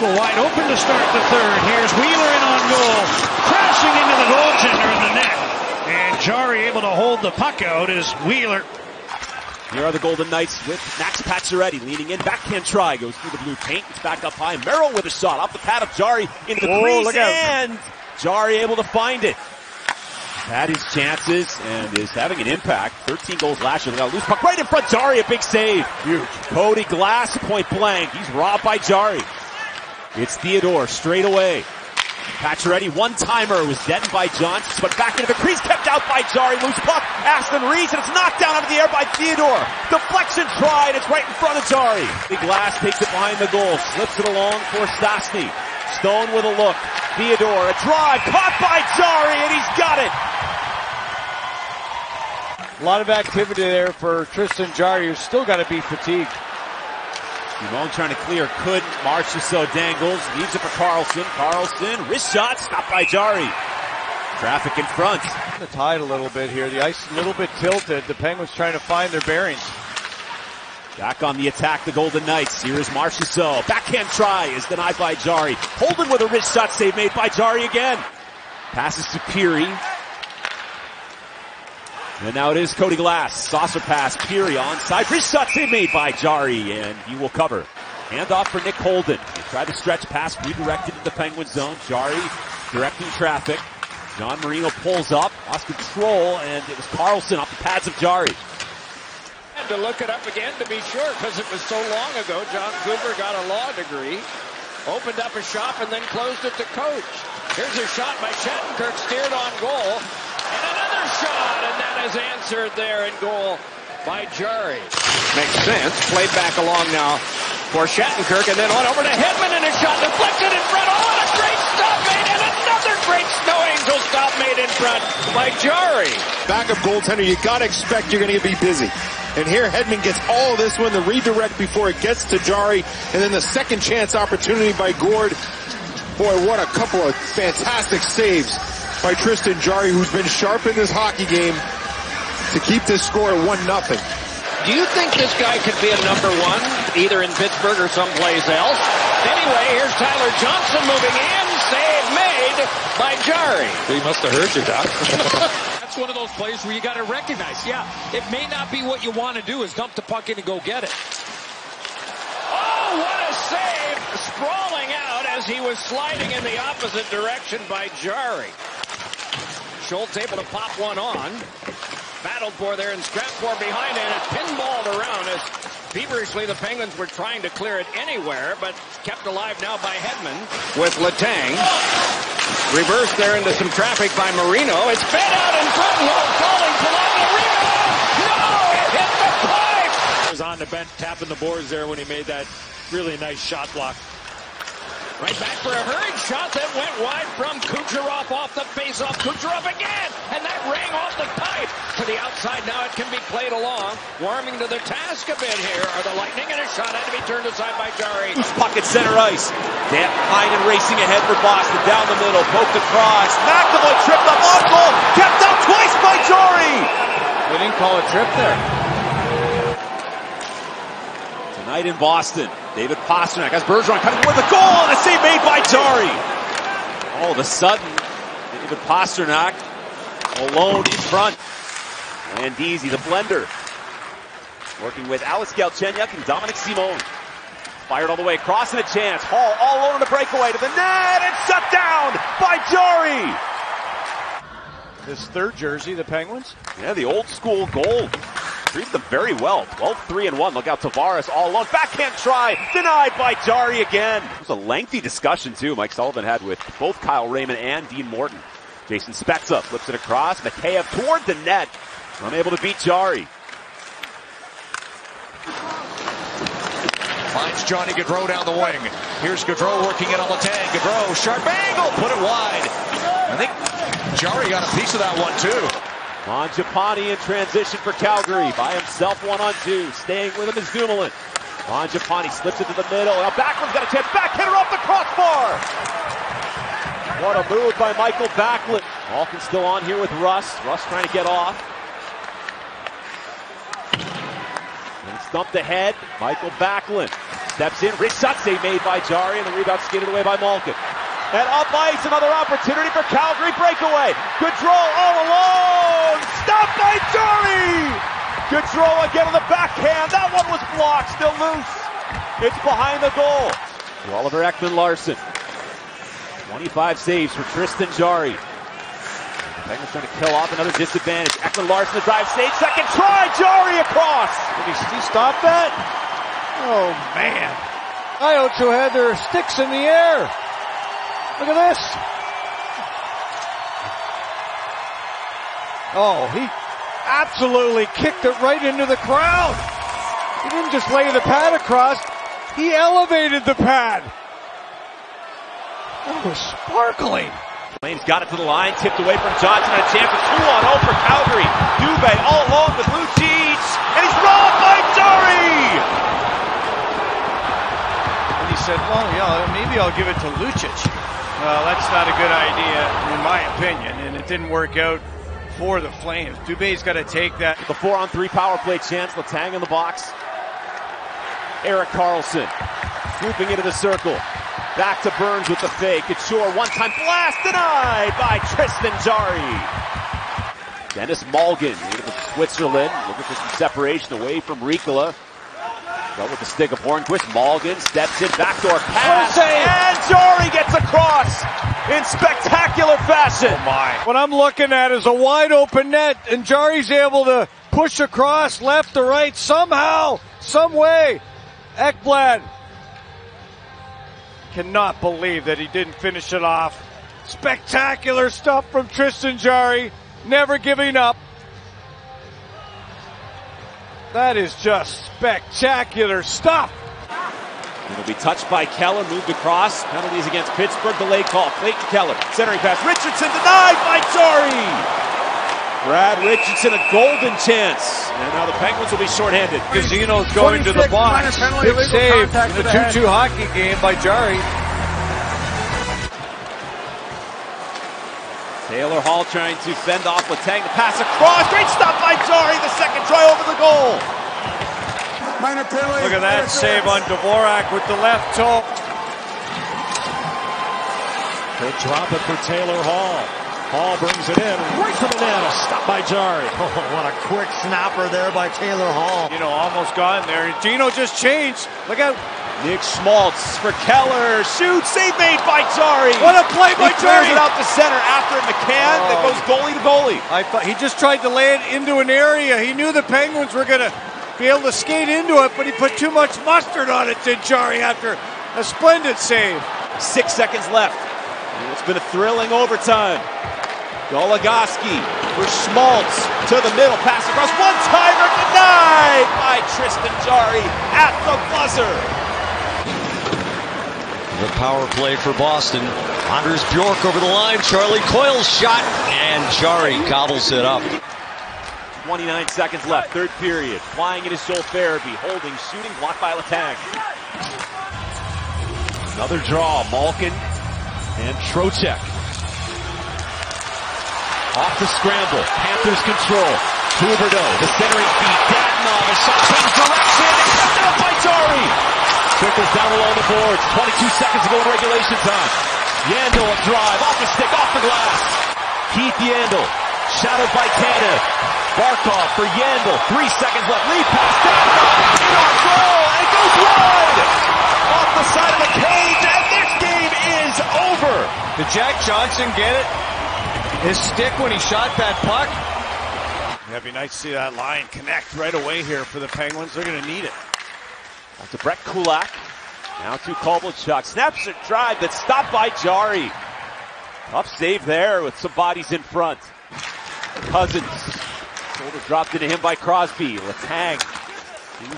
little wide open to start the third. Here's Wheeler in on goal. Crashing into the goaltender in the net. And Jarry able to hold the puck out is Wheeler here are the Golden Knights with Max Pacioretty leaning in. Backhand try goes through the blue paint. It's back up high. Merrill with a shot off the pad of Jarry into the oh, crease and Jarry able to find it. Had his chances and is having an impact. 13 goals last year. They got a loose puck right in front. Jarry, a big save. Huge. Cody Glass point blank. He's robbed by Jarry. It's Theodore straight away. Pacioretty, one-timer, was deadened by Johnson, but back into the crease, kept out by Jarry, loose puck, Aston Reese, and it's knocked down out of the air by Theodore. Deflection tried, it's right in front of Jarry. The glass takes it behind the goal, slips it along for Stastny. Stone with a look. Theodore, a drive, caught by Jarry, and he's got it. A lot of activity there for Tristan Jarry, who's still got to be fatigued. Simone trying to clear, couldn't. so dangles, leaves it for Carlson. Carlson, wrist shot, stopped by Jarry. Traffic in front. The tide a little bit here. The ice a little bit tilted. The Penguins trying to find their bearings. Back on the attack, the Golden Knights. Here is Marchessault. Backhand try is denied by Jarry. Holden with a wrist shot save made by Jarry again. Passes to Pirri. And now it is Cody Glass. Saucer pass, Pirri onside. Wrist shot save made by Jarry, and he will cover. Hand off for Nick Holden. He tried to stretch pass, redirected to the Penguin zone. Jarry directing traffic. John Marino pulls up, lost control, and it was Carlson off the pads of Jarry. Had to look it up again to be sure because it was so long ago. Jon Cooper got a law degree, opened up a shop, and then closed it to coach. Here's a shot by Shattenkirk, steered on goal, and another shot, and that is answered there in goal by Jarry. Makes sense. Played back along now for Shattenkirk, and then on over to Hedman, and a shot deflected in front. Oh, and a great stop made, and another great Snow Angel stop made in front by Jarry. Backup goaltender, you gotta expect you're gonna be busy. And here Hedman gets all of this one, the redirect before it gets to Jarry, and then the second chance opportunity by Gourde. Boy, what a couple of fantastic saves by Tristan Jarry, who's been sharp in this hockey game to keep this score 1-0. Do you think this guy could be a number one, either in Pittsburgh or someplace else? Anyway, here's Tyler Johnson moving in. Save made by Jarry. He must have heard you, Doc. That's one of those plays where you got to recognize, yeah, it may not be what you want to do is dump the puck in and go get it. Oh, what a save! Sprawling out as he was sliding in the opposite direction by Jarry. Schultz able to pop one on. Battled for there and scrapped for behind and it pinballed around as feverishly the Penguins were trying to clear it anywhere, but kept alive now by Hedman. With Letang. Reversed there into some traffic by Marino. It's fed out in front. No falling below Marino. No, it hit the pipe. Was on the bench tapping the boards there when he made that really nice shot block. Right back for a hurried shot that went wide from Kucherov off the face-off. Kucherov again, and that rang off the pipe to the outside. Now it can be played along. Warming to the task a bit here are the Lightning, and a shot had to be turned aside by Jarry. Pocket center ice. Dan Heinen racing ahead for Boston. Down the middle, poked across. McAvoy tripped up on goal. Kept up twice by Jarry. We didn't call a trip there. Tonight in Boston. David Pastrnak has Bergeron coming with a goal and a save made by Jarry. All of a sudden, David Pastrnak alone in front. And Easy, the blender, working with Alex Galchenyuk and Dominik Simon. Fired all the way across and a chance. Hall all alone in the breakaway to the net and shut down by Jarry. This third jersey, the Penguins? Yeah, the old school gold. Treated them very well. 12-3 and 1. Look out, Tavares all alone. Backhand try. Denied by Jarry again. It was a lengthy discussion, too, Mike Sullivan had with both Kyle Rehman and Dean Morton. Jason Spezza flips it across. Mikheyev toward the net. Unable to beat Jarry. Finds Johnny Gaudreau down the wing. Here's Gaudreau working it on the tag. Gaudreau, sharp angle, put it wide. I think Jarry got a piece of that one too. Mangiapane in transition for Calgary. By himself, one on two. Staying with him is Dumoulin. Mangiapane slips it to the middle. Now Backlund's got a chance. Back hitter off the crossbar. What a move by Mikael Backlund. Malkin still on here with Russ. Russ trying to get off. Stumped ahead. Mikael Backlund. steps in. Save made by Jarry, and the rebound skated away by Malkin. And up ice, another opportunity for Calgary breakaway. Gaudreau all alone. Stopped by Jarry. Gaudreau again on the backhand. That one was blocked, still loose. It's behind the goal. To Oliver Ekman Larsson. 25 saves for Tristan Jarry. Penguins trying to kill off another disadvantage. Ekman Larsson the drive save. Second try. Jarry across. Did he, he stop that? Oh man. Iocho had their sticks in the air. Look at this. Oh, he absolutely kicked it right into the crowd. He didn't just lay the pad across, he elevated the pad. That was sparkling. Flames got it to the line, tipped away from Johnson, and a chance for 2 on 0 for Calgary. Dubé all alone with Lucic, and he's robbed by Jarry! And he said, well, yeah, maybe I'll give it to Lucic. Well, that's not a good idea, in my opinion, and it didn't work out for the Flames. Dubé's got to take that. The four on three power play chance. Letang in the box. Erik Karlsson swooping into the circle. Back to Burns with the fake. It's short. One time blast denied by Tristan Jarry. Denis Malgin with Switzerland. Looking for some separation away from Riikola. Go with the stick of Hornqvist. Malgin steps in, backdoor pass, and Jarry gets across in spectacular fashion. Oh my. What I'm looking at is a wide open net, and Jarry's able to push across left to right somehow, some way. Ekblad cannot believe that he didn't finish it off. Spectacular stuff from Tristan Jarry, never giving up. That is just spectacular stuff. It'll be touched by Keller, moved across. Penalties against Pittsburgh, delay call. Clayton Keller, centering pass. Richardson denied by Jarry. Brad Richardson, a golden chance. And now the Penguins will be shorthanded. Casino's going to the box. Big save in the 2-2 hockey game by Jarry. Taylor Hall trying to fend off Letang. The pass across. Great stop by Jarry. The second try over the goal. Minor penalty. Look at that save on Dvorak with the left toe. Good drop it for Taylor Hall. Hall brings it in right to the net. A stop by Jarry. Oh, what a quick snapper there by Taylor Hall. You know, almost gotten there. Gino just changed. Look out. Nick Schmaltz for Keller. Shoot. Save made by Jarry. What a play by he Jarry. it out the center after McCann. Oh. That goes goalie to goalie. I thought he just tried to lay it into an area. He knew the Penguins were going to be able to skate into it, but he put too much mustard on it, did Jarry, after a splendid save. Six seconds left. It's been a thrilling overtime. Goligoski for Schmaltz to the middle, pass across, one timer denied by Tristan Jarry at the buzzer. The power play for Boston. Anders Bjork over the line. Charlie Coyle's shot, and Jarry gobbles it up. 29 seconds left, third period. Flying it is Joel Farabee, holding, shooting, blocked by Letang. Another draw, Malkin and Trocheck. Off the scramble, Panthers control. Huberdeau, the centering feed, Dadonov, a shot change direction, accepted up by Jarry. Trickles down along the boards, 22 seconds to go in regulation time. Yandle a drive, off the stick, off the glass. Keith Yandle, shadowed by Tanev. Barkov for Yandle. Three seconds left. Lead pass. Dadonov. On goal. And it goes wide. Off the side of the cage. And this game is over. Did Jack Johnson get it? His stick when he shot that puck? It'd be nice to see that line connect right away here for the Penguins. They're going to need it. Back to Brett Kulak. Now to Kovalchuk. Snaps a drive that's stopped by Jarry. Tough save there with some bodies in front. Cousins Shoulder dropped into him by Crosby. He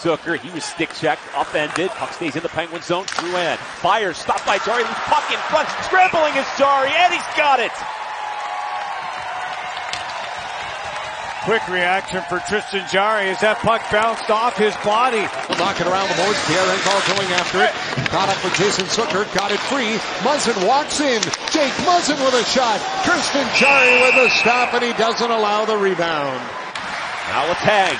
took her. He was stick checked, upended. Puck stays in the Penguin zone. Drouin fires. Stopped by. Loose puck in front. Scrambling is Jarry, and he's got it. Quick reaction for Tristan Jarry as that puck bounced off his body. Knocking around the boards. Pierre Engvall going after it. Caught up with Jason Zucker. Got it free. Muzzin walks in. Jake Muzzin with a shot. Tristan Jarry with a stop, and he doesn't allow the rebound. Now Letang.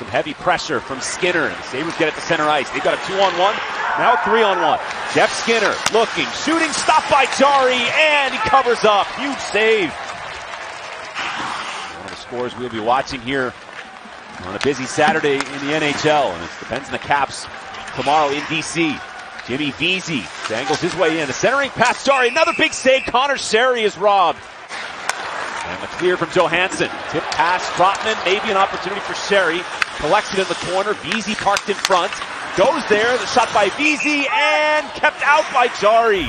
Some heavy pressure from Skinner. The Sabres get it to center ice. They've got a two-on-one. Now three on one. Jeff Skinner looking, shooting, stopped by Jarry and he covers up. Huge save. Scores we'll be watching here on a busy Saturday in the NHL, and it depends on the Caps tomorrow in DC. Jimmy Vesey dangles his way in. The centering pass, Jarry, another big save. Conor Sheary is robbed. And the clear from Johansson. Tip pass, Trotman, maybe an opportunity for Sheary. Collects it in the corner. Vesey parked in front. Goes there, the shot by Vesey, and kept out by Jarry.